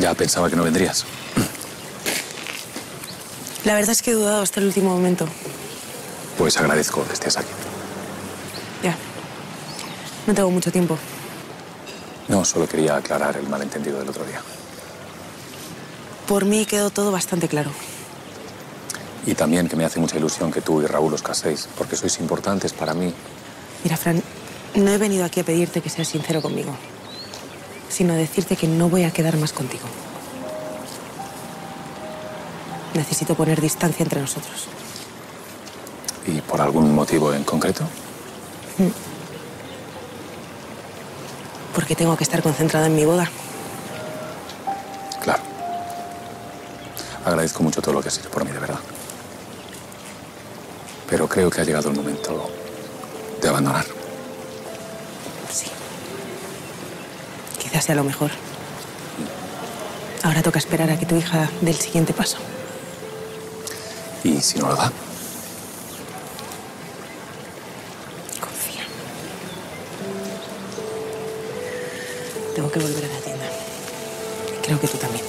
Ya pensaba que no vendrías. La verdad es que he dudado hasta el último momento. Pues agradezco que estés aquí. Ya. No tengo mucho tiempo. No, solo quería aclarar el malentendido del otro día. Por mí quedó todo bastante claro. Y también que me hace mucha ilusión que tú y Raúl os caséis, porque sois importantes para mí. Mira, Fran, no he venido aquí a pedirte que seas sincero conmigo, sino decirte que no voy a quedar más contigo. Necesito poner distancia entre nosotros. ¿Y por algún motivo en concreto? Porque tengo que estar concentrada en mi boda. Claro. Agradezco mucho todo lo que has hecho por mí, de verdad. Pero creo que ha llegado el momento de abandonar. Quizás sea lo mejor. Ahora toca esperar a que tu hija dé el siguiente paso. ¿Y si no lo da? Confía. Tengo que volver a la tienda. Creo que tú también.